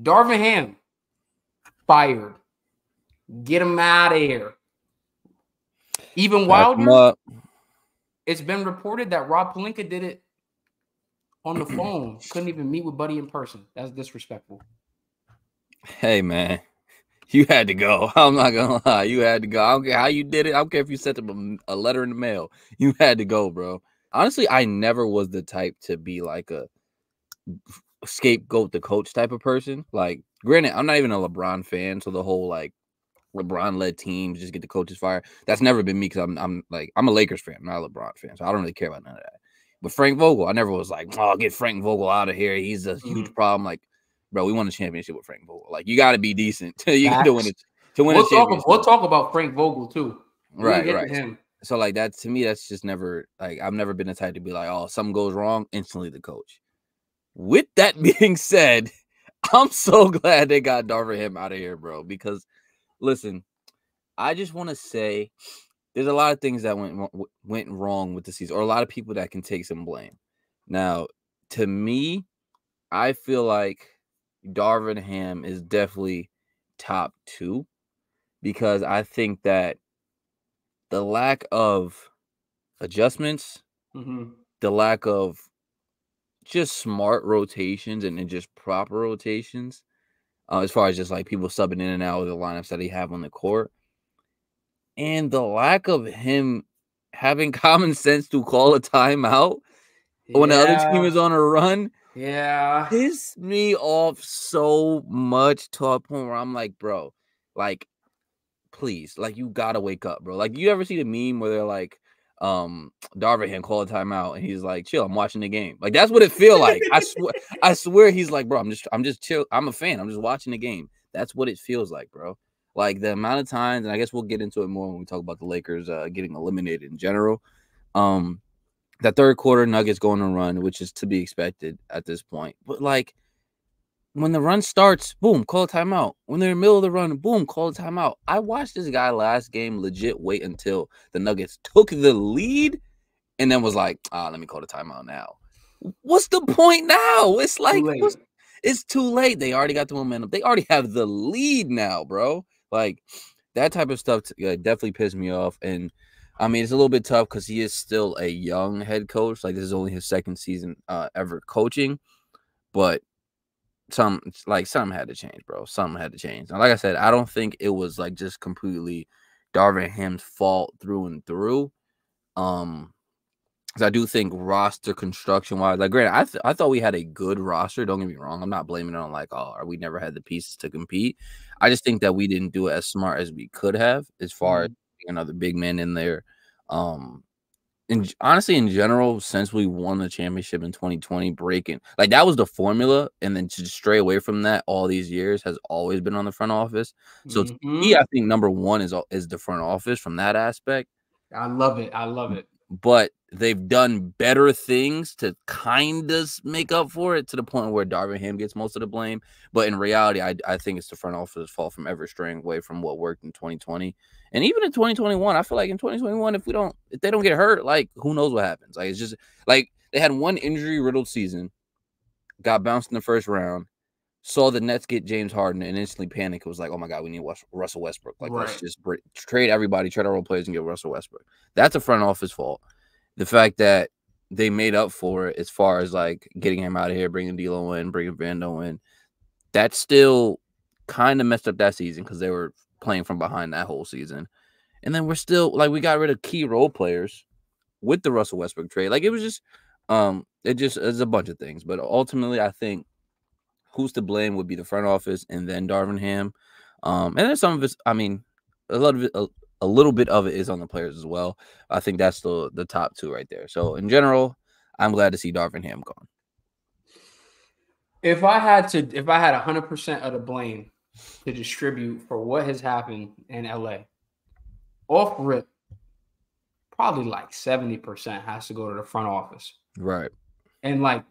Darvin Ham fired. Get him out of here. Even Wilder, it's been reported that Rob Pelinka did it on the phone. Couldn't even meet with Buddy in person. That's disrespectful. Hey man, you had to go. I'm not gonna lie. You had to go. I don't care how you did it. I don't care if you sent them a, a letter in the mail. You had to go, bro. Honestly, I never was the type to be like a scapegoat the coach type of person. Like, granted, I'm not even a LeBron fan, so the whole like LeBron led teams just get the coaches fired. That's never been me because I'm I'm like I'm a Lakers fan, not a LeBron fan, so I don't really care about none of that. But Frank Vogel, I never was like, oh, get Frank Vogel out of here. He's a huge mm-hmm. problem. Like, bro, we won a championship with Frank Vogel. Like, you got to be decent you got to win it to win we'll a championship. Talk, we'll talk about Frank Vogel too. Right, right. Him. So like that to me, that's just never like I've never been the type to be like, oh, something goes wrong, instantly the coach. With that being said, I'm so glad they got Darvin Ham out of here, bro. Because listen, I just want to say there's a lot of things that went went wrong with the season, or a lot of people that can take some blame. Now, to me, I feel like Darvin Ham is definitely top two because I think that the lack of adjustments, mm-hmm. the lack of just smart rotations and, and just proper rotations, uh, as far as just like people subbing in and out of the lineups that he have on the court, and the lack of him having common sense to call a timeout yeah. when the other team is on a run. Yeah, piss me off so much to a point where I'm like, bro, like please, like you gotta wake up, bro. Like you ever see the meme where they're like, um, Darvin Ham call a timeout and he's like, chill, I'm watching the game. Like that's what it feel like. I swear, I swear he's like, bro, I'm just I'm just chill. I'm a fan. I'm just watching the game. That's what it feels like, bro. Like the amount of times, and I guess we'll get into it more when we talk about the Lakers uh, getting eliminated in general. Um, that third quarter Nuggets going to run, which is to be expected at this point. But like when the run starts, boom, call a timeout. When they're in the middle of the run, boom, call a timeout. I watched this guy last game legit wait until the Nuggets took the lead and then was like, ah, let me call the timeout now. What's the point now? It's like too it's too late. They already got the momentum. They already have the lead now, bro. Like that type of stuff t- uh, definitely pissed me off. And I mean, it's a little bit tough because he is still a young head coach. Like this is only his second season uh, ever coaching, but some like something had to change, bro. Something had to change. And like I said, I don't think it was like just completely Darvin Ham's fault through and through. Um, because I do think roster construction wise, like granted, I th- I thought we had a good roster. Don't get me wrong. I'm not blaming it on like, oh, we never had the pieces to compete. I just think that we didn't do it as smart as we could have, as far mm-hmm. as another big man in there. Um, and honestly, in general, since we won the championship in 2020, breaking like that was the formula, and then to stray away from that all these years has always been on the front office. So mm-hmm. me, I think number one is is the front office from that aspect. I love it. I love it. But they've done better things to kind of make up for it to the point where Darvin Ham gets most of the blame. But in reality, I, I think it's the front office's fault from ever straying away from what worked in 2020. And even in 2021, I feel like in 2021, if we don't, if they don't get hurt, like who knows what happens? Like it's just like they had one injury riddled season, got bounced in the first round, saw the Nets get James Harden and instantly panicked. It was like, oh my God, we need Russell Westbrook. Like, right. let's just trade everybody, trade our role players, and get Russell Westbrook. That's a front office fault the fact that they made up for it as far as like getting him out of here, bringing D'Lo in, bringing Vando in, that still kind of messed up that season because they were playing from behind that whole season. And then we're still like we got rid of key role players with the Russell Westbrook trade. Like it was just um it just is a bunch of things. But ultimately I think who's to blame would be the front office and then Darvin Ham. Um and then some of it's I mean a lot of it a little bit of it is on the players as well. I think that's the the top two right there. So in general, I'm glad to see Darvin Ham gone. If I had to, if I had 100 percent of the blame to distribute for what has happened in LA, off rip, probably like 70 percent has to go to the front office. Right. And like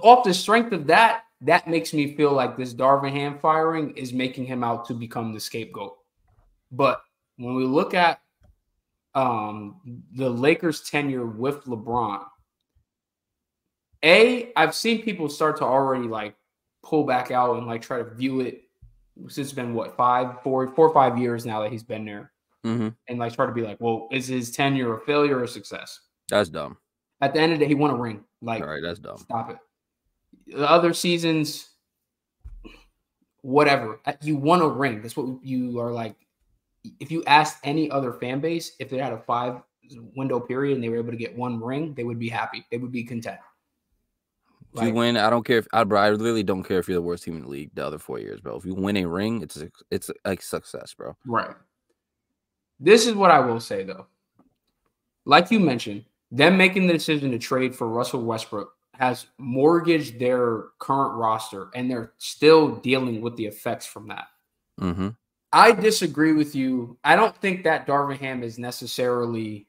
off the strength of that, that makes me feel like this Darvin Ham firing is making him out to become the scapegoat. But when we look at um, the Lakers' tenure with LeBron, A, I've seen people start to already like pull back out and like try to view it. Since it's been what five, four, four or five years now that he's been there, mm-hmm. and like try to be like, well, is his tenure a failure or a success? That's dumb. At the end of the day, he won a ring. Like, all right, that's dumb. Stop it. The other seasons, whatever, uh, you want a ring. That's what you are like. If you asked any other fan base if they had a five window period and they were able to get one ring, they would be happy. They would be content. If like, you win, I don't care if I, bro, I really don't care if you're the worst team in the league the other four years, bro. If you win a ring, it's a, it's like success, bro. Right. This is what I will say though. Like you mentioned, them making the decision to trade for Russell Westbrook has mortgaged their current roster, and they're still dealing with the effects from that. Mm-hmm. I disagree with you. I don't think that Darvin Ham is necessarily.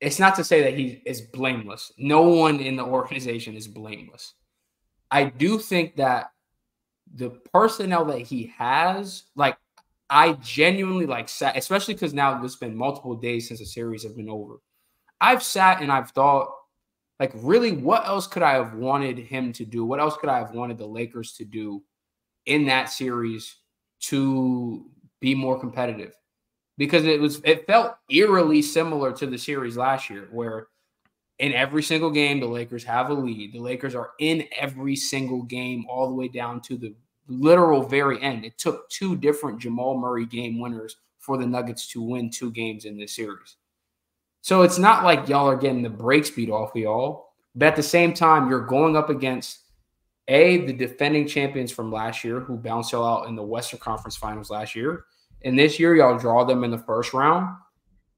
It's not to say that he is blameless. No one in the organization is blameless. I do think that the personnel that he has, like, I genuinely like sat, especially because now it's been multiple days since the series have been over. I've sat and I've thought, like, really, what else could I have wanted him to do? What else could I have wanted the Lakers to do in that series to be more competitive? Because it was, it felt eerily similar to the series last year, where in every single game, the Lakers have a lead. The Lakers are in every single game, all the way down to the literal very end. It took two different Jamal Murray game winners for the Nuggets to win two games in this series. So it's not like y'all are getting the brakes beat off of y'all. But at the same time, you're going up against A, the defending champions from last year who bounced y'all out in the Western Conference Finals last year. And this year, y'all draw them in the first round.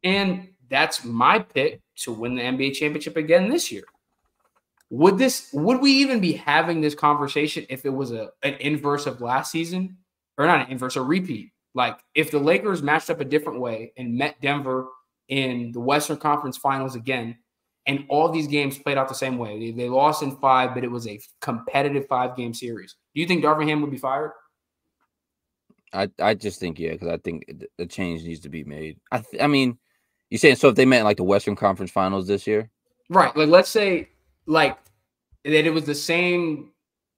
And that's my pick to win the NBA championship again this year. Would this would we even be having this conversation if it was a an inverse of last season? Or not an inverse, a repeat. Like if the Lakers matched up a different way and met Denver in the Western Conference Finals again, and all these games played out the same way. They, they lost in five, but it was a competitive five game series. Do you think Darvin Ham would be fired? I I just think yeah, because I think the change needs to be made. I th- I mean, you saying so if they met like the Western Conference Finals this year, right? Like let's say like that it was the same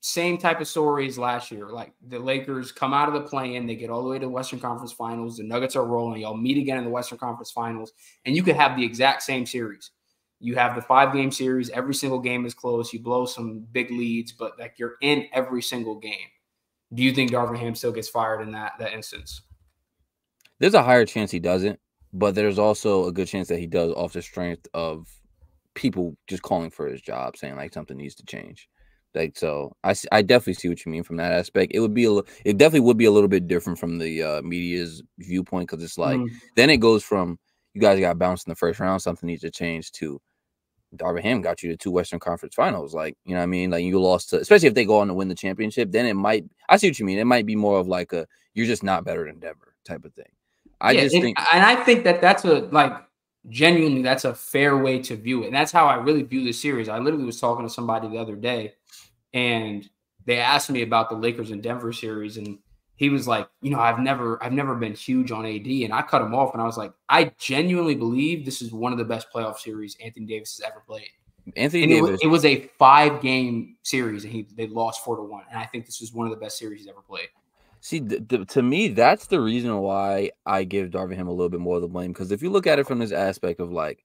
same type of stories last year. Like the Lakers come out of the play-in, they get all the way to the Western Conference Finals. The Nuggets are rolling. Y'all meet again in the Western Conference Finals, and you could have the exact same series. You have the five-game series. Every single game is close. You blow some big leads, but like you're in every single game. Do you think Darvin Ham still gets fired in that that instance? There's a higher chance he doesn't, but there's also a good chance that he does off the strength of people just calling for his job, saying like something needs to change. Like so, I, I definitely see what you mean from that aspect. It would be a it definitely would be a little bit different from the uh, media's viewpoint because it's like mm. then it goes from you guys got bounced in the first round, something needs to change to Darvin Ham got you to two Western Conference Finals. Like you know what I mean? Like you lost to especially if they go on to win the championship, then it might. I see what you mean. It might be more of like a you're just not better than Denver type of thing. I yeah, just and, think, and I think that that's a like genuinely that's a fair way to view it, and that's how I really view the series. I literally was talking to somebody the other day and they asked me about the Lakers and Denver series, and he was like, you know, I've never, I've never been huge on AD, and I cut him off, and I was like, I genuinely believe this is one of the best playoff series Anthony Davis has ever played. Anthony and Davis. It was, it was, a five game series, and he they lost four to one, and I think this was one of the best series he's ever played. See, th- th- to me, that's the reason why I give Darvin Ham a little bit more of the blame because if you look at it from this aspect of like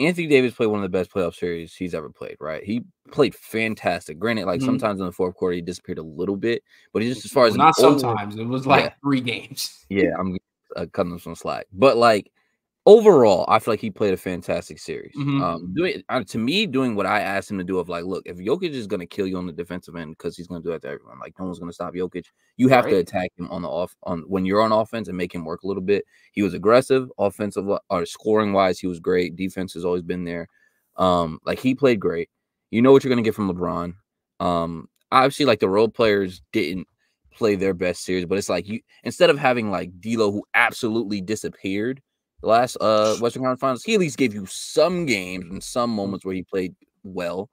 Anthony Davis played one of the best playoff series he's ever played, right? He played fantastic. Granted, like mm-hmm. sometimes in the fourth quarter he disappeared a little bit, but he just as far as well, not sometimes it was like yeah. three games. Yeah, I'm uh, cutting him some slack, but like overall, I feel like he played a fantastic series. Mm-hmm. Um, doing uh, to me, doing what I asked him to do of like, look, if Jokic is going to kill you on the defensive end because he's going to do that to everyone, like no one's going to stop Jokic. You have right. to attack him on the off on when you're on offense and make him work a little bit. He was aggressive, offensive uh, or scoring wise, he was great. Defense has always been there. Um, like he played great. You know what you're going to get from LeBron. Um, obviously, like the role players didn't play their best series, but it's like you instead of having like D'Lo who absolutely disappeared the last uh Western Conference Finals, he at least gave you some games and some mm. moments where he played well.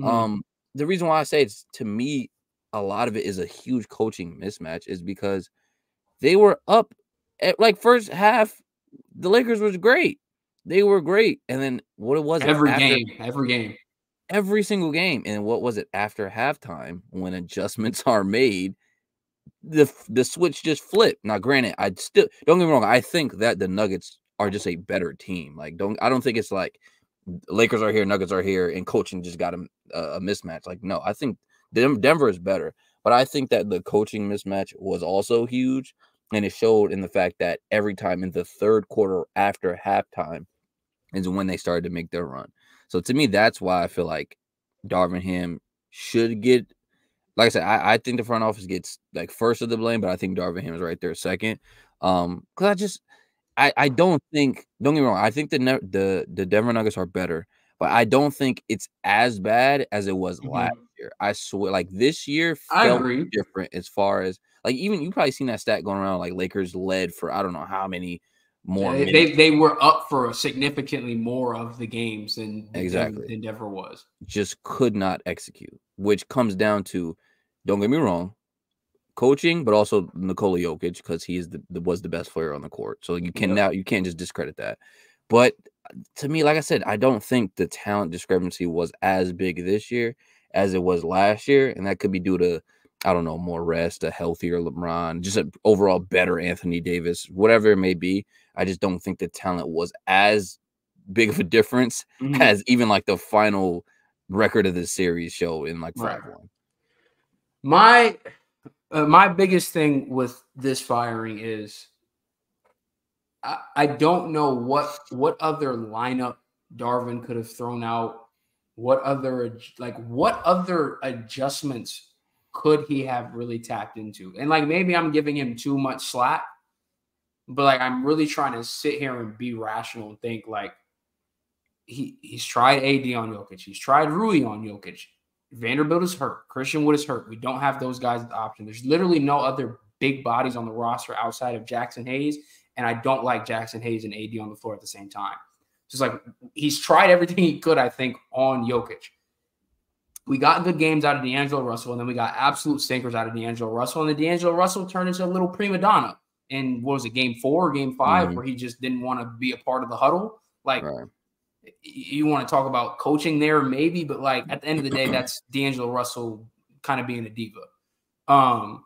Mm-hmm. Um, the reason why I say it's to me, a lot of it is a huge coaching mismatch, is because they were up at like first half, the Lakers was great. They were great, and then what it was every after, game, every game. every single game. And what was it after halftime when adjustments are made? The the switch just flipped. Now, granted, I still don't get me wrong. I think that the Nuggets are just a better team. Like, don't I don't think it's like Lakers are here, Nuggets are here, and coaching just got a, a mismatch. Like, no, I think Denver is better, but I think that the coaching mismatch was also huge, and it showed in the fact that every time in the third quarter after halftime is when they started to make their run. So to me, that's why I feel like Darvin Ham should get. Like I said, I, I think the front office gets like first of the blame, but I think Darvin Ham is right there second. Um, because I just I, I don't think don't get me wrong. I think the the the Denver Nuggets are better, but I don't think it's as bad as it was mm-hmm. last year. I swear, like this year felt different as far as like even you probably seen that stat going around. Like Lakers led for I don't know how many more. Yeah, they they were up for significantly more of the games than exactly than Denver was. Just could not execute, which comes down to, don't get me wrong, coaching, but also Nikola Jokic because he is the, the, was the best player on the court. So you can yep. now you can't just discredit that. But uh, to me, like I said, I don't think the talent discrepancy was as big this year as it was last year, and that could be due to I don't know more rest, a healthier LeBron, just an overall better Anthony Davis, whatever it may be. I just don't think the talent was as big of a difference mm-hmm. as even like the final record of the series show in like five right. one. My uh, my biggest thing with this firing is I, I don't know what what other lineup Darvin could have thrown out. What other like what other adjustments could he have really tapped into? And like maybe I'm giving him too much slack, but like I'm really trying to sit here and be rational and think like he he's tried AD on Jokic, he's tried Rui on Jokic, Vanderbilt is hurt. Christian Wood is hurt. We don't have those guys as the option. There's literally no other big bodies on the roster outside of Jaxson Hayes. And I don't like Jaxson Hayes and AD on the floor at the same time. Just like he's tried everything he could, I think, on Jokic. We got good games out of D'Angelo Russell, and then we got absolute sinkers out of D'Angelo Russell. And the D'Angelo Russell turned into a little prima donna. And what was it, game four or game 5 mm-hmm. where he just didn't want to be a part of the huddle? Like, right you want to talk about coaching there, maybe, but like at the end of the day, that's D'Angelo Russell kind of being a diva. Um,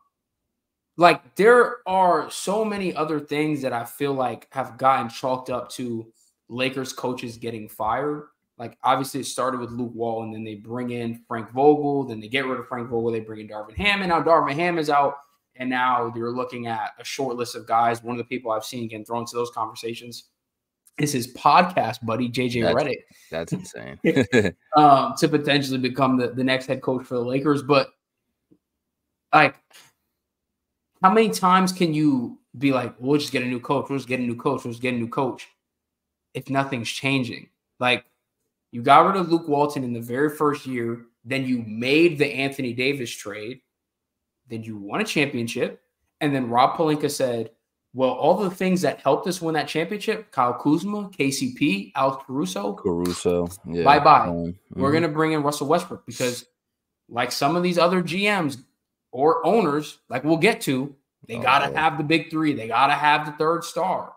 like there are so many other things that I feel like have gotten chalked up to Lakers coaches getting fired. Like obviously it started with Luke Wall, and then they bring in Frank Vogel, then they get rid of Frank Vogel, they bring in Darvin Ham, and now Darvin Ham is out, and now they're looking at a short list of guys. One of the people I've seen getting thrown into those conversations is his podcast buddy JJ that's, Redick. That's insane. um, to potentially become the, the next head coach for the Lakers. But like, how many times can you be like, we'll just get a new coach, we'll just get a new coach, we'll just get a new coach if nothing's changing? Like, you got rid of Luke Walton in the very first year, then you made the Anthony Davis trade, then you won a championship, and then Rob Pelinka said, well, all the things that helped us win that championship, Kyle Kuzma, KCP, Alex Caruso. Caruso. Yeah. Bye bye. Mm-hmm. We're going to bring in Russell Westbrook because, like some of these other GMs or owners, like we'll get to, they oh, got to have the big three. They got to have the third star.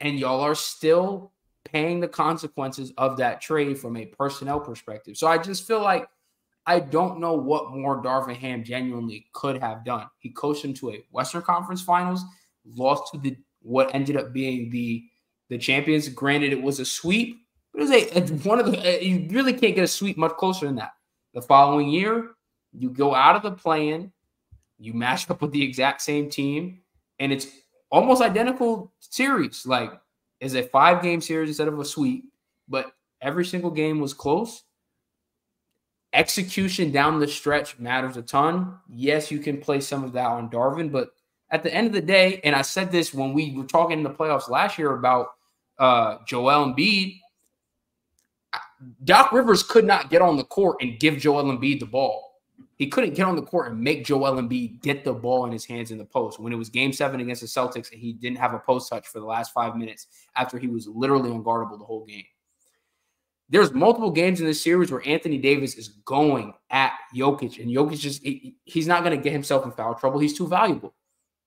And y'all are still paying the consequences of that trade from a personnel perspective. So I just feel like I don't know what more Darvin Ham genuinely could have done. He coached him to a Western Conference Finals lost to the what ended up being the the champions. Granted, it was a sweep, but it was a, a one of the. You really can't get a sweep much closer than that. The following year, you go out of the play-in, you match up with the exact same team, and it's almost identical series. Like, is a five game series instead of a sweep, but every single game was close. Execution down the stretch matters a ton. Yes, you can play some of that on Darvin, but at the end of the day, and I said this when we were talking in the playoffs last year about uh, Joel Embiid, Doc Rivers could not get on the court and give Joel Embiid the ball. He couldn't get on the court and make Joel Embiid get the ball in his hands in the post. When it was game seven against the Celtics and he didn't have a post touch for the last five minutes after he was literally unguardable the whole game. There's multiple games in this series where Anthony Davis is going at Jokic, and Jokic just he, he's not going to get himself in foul trouble. He's too valuable.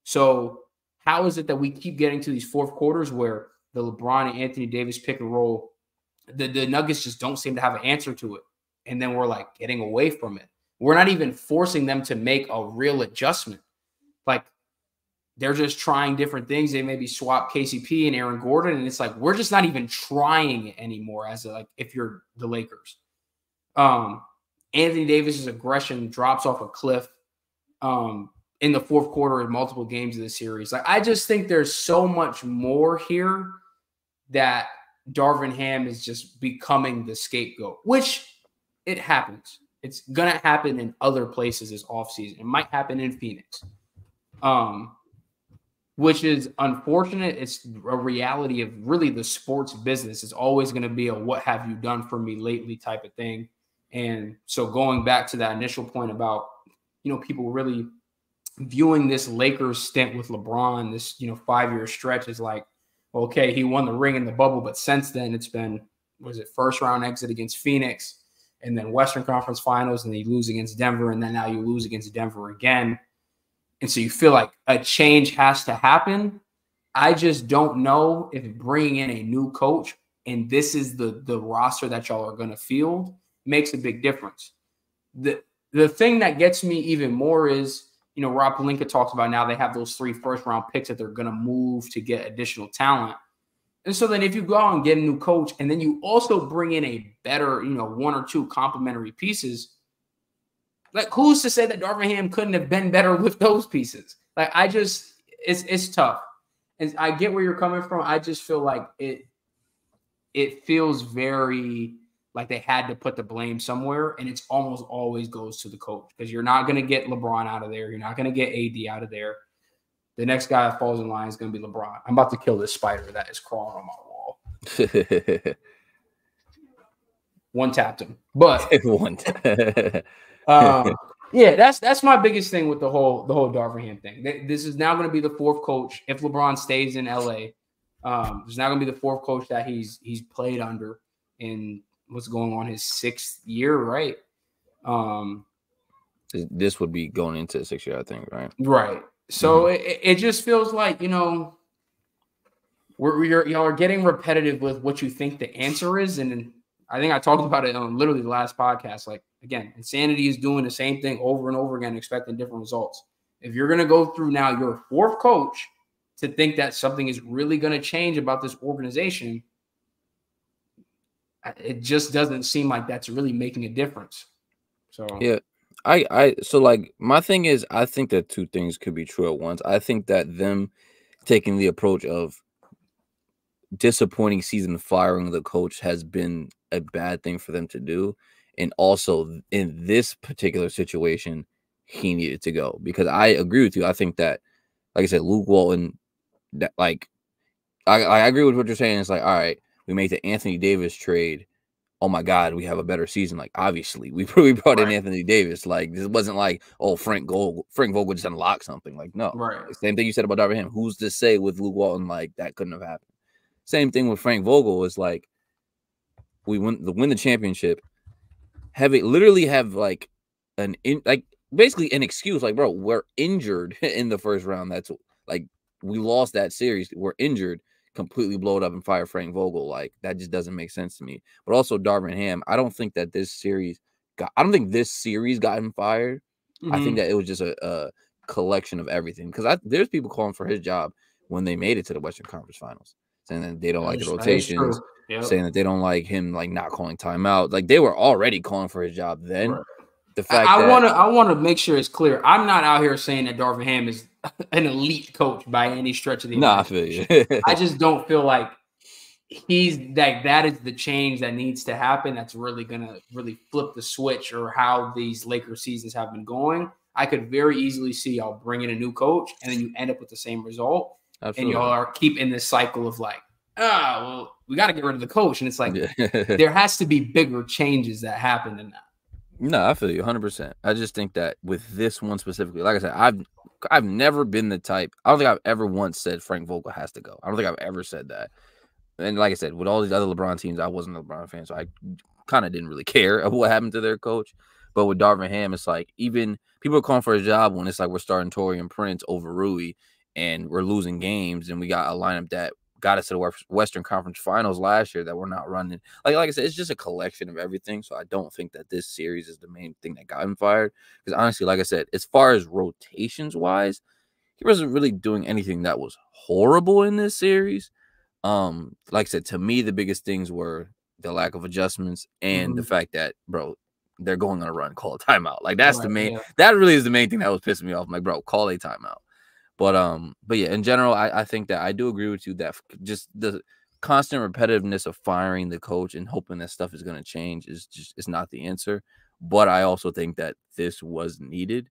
So how is it that we keep getting to these fourth quarters where the LeBron and Anthony Davis pick and roll, the, the Nuggets just don't seem to have an answer to it. and then we're like getting away from it. We're not even forcing them to make a real adjustment. Like they're just trying different things. They maybe swap KCP and Aaron Gordon, and it's like we're just not even trying it anymore. As a, like if you're the Lakers, um, Anthony Davis's aggression drops off a cliff. Um, in the fourth quarter in multiple games of the series. Like I just think there's so much more here that Darvin Ham is just becoming the scapegoat, which it happens. It's gonna happen in other places this offseason. It might happen in Phoenix. Um, which is unfortunate. It's a reality of really the sports business. It's always going to be a what have you done for me lately type of thing. And so going back to that initial point about, you know, people really viewing this Lakers stint with LeBron, this you know five year stretch, is like, okay, he won the ring in the bubble, but since then it's been was it first round exit against Phoenix, and then Western Conference Finals, and then you lose against Denver, and then now you lose against Denver again, and so you feel like a change has to happen. I just don't know if bringing in a new coach and this is the the roster that y'all are going to field makes a big difference. The the thing that gets me even more is you know, Rob Pelinka talks about now they have those three first round picks that they're going to move to get additional talent. And so then if you go out and get a new coach and then you also bring in a better, you know, one or two complementary pieces, like who's to say that Darvin Ham couldn't have been better with those pieces? Like I just it's it's tough. And I get where you're coming from. I just feel like it it feels very like they had to put the blame somewhere, and it's almost always goes to the coach because you're not going to get LeBron out of there. You're not going to get AD out of there. The next guy that falls in line is going to be LeBron. I'm about to kill this spider that is crawling on my wall. One tapped him, but one. um, yeah, that's that's my biggest thing with the whole the whole Darvin thing. This is now going to be the fourth coach if LeBron stays in LA. Um, there's now going to be the fourth coach that he's he's played under in what's going on his sixth year, right? Um, this would be going into the sixth year, I think, right? Right. So mm-hmm. it, it just feels like you know we're you're, y'all are getting repetitive with what you think the answer is, and I think I talked about it on literally the last podcast. Like again, insanity is doing the same thing over and over again, expecting different results. If you're gonna go through now your fourth coach to think that something is really gonna change about this organization, it just doesn't seem like that's really making a difference. So yeah, I I so like my thing is I think that two things could be true at once. I think that them taking the approach of disappointing season firing the coach has been a bad thing for them to do and also in this particular situation he needed to go because I agree with you. I think that like I said Luke Walton that like I, I agree with what you're saying. It's like all right, we made the Anthony Davis trade. Oh my God, we have a better season. Like obviously, we we brought right. in Anthony Davis. Like this wasn't like oh Frank Vogel Frank Vogel just unlocked something. Like no, right. Same thing you said about Darvin Ham. Who's to say with Luke Walton like that couldn't have happened? Same thing with Frank Vogel was like we win the win the championship. Have it literally have like an in like basically an excuse like bro we're injured in the first round. That's like we lost that series. We're injured completely blow it up and fire Frank Vogel. Like that just doesn't make sense to me. But also Darvin Ham, I don't think that this series got I don't think this series got him fired. Mm-hmm. I think mm-hmm. that it was just a, a collection of everything. Because there's people calling for his job when they made it to the Western Conference Finals, saying that they don't that like is, the rotations, yep. saying that they don't like him like not calling timeout. Like they were already calling for his job then. Right. The fact I want to I want to make sure it's clear. I'm not out here saying that Darvin Ham is an elite coach by any stretch of the. No, I feel you. I just don't feel like he's like that is the change that needs to happen. That's really gonna really flip the switch or how these Lakers seasons have been going. I could very easily see y'all bring in a new coach and then you end up with the same result, Absolutely. and y'all are keep in this cycle of like, ah, oh, well, we got to get rid of the coach, and it's like there has to be bigger changes that happen than that. No, I feel you 100%. I just think that with this one specifically, like I said, I've I've never been the type. I don't think I've ever once said Frank Vogel has to go. I don't think I've ever said that. And like I said, with all these other LeBron teams, I wasn't a LeBron fan, so I kind of didn't really care what happened to their coach. But with Darvin Ham, it's like even people are calling for a job when it's like we're starting Taurean Prince over Rui and we're losing games and we got a lineup that got us to the Western Conference Finals last year that we're not running. Like like I said, it's just a collection of everything. So I don't think that this series is the main thing that got him fired. Because honestly, like I said, as far as rotations wise, he wasn't really doing anything that was horrible in this series. Um, like I said, to me, the biggest things were the lack of adjustments and mm-hmm. the fact that, bro, they're going on a run, call a timeout. Like that's right, the main. Yeah. That really is the main thing that was pissing me off. I'm like, bro, call a timeout. But um, but yeah, in general, I, I think that I do agree with you that just the constant repetitiveness of firing the coach and hoping that stuff is going to change is just is not the answer. But I also think that this was needed.